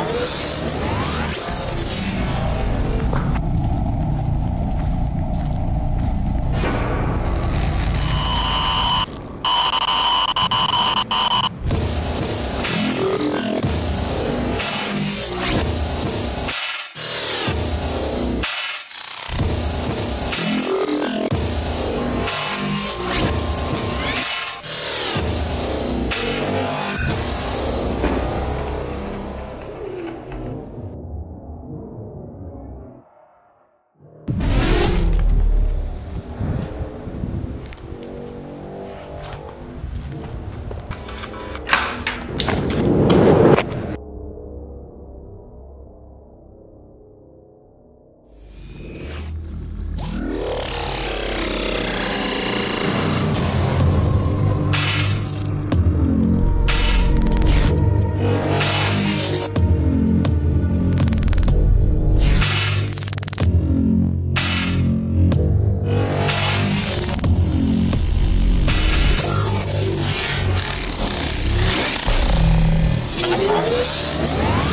Oh, my God. Yeah.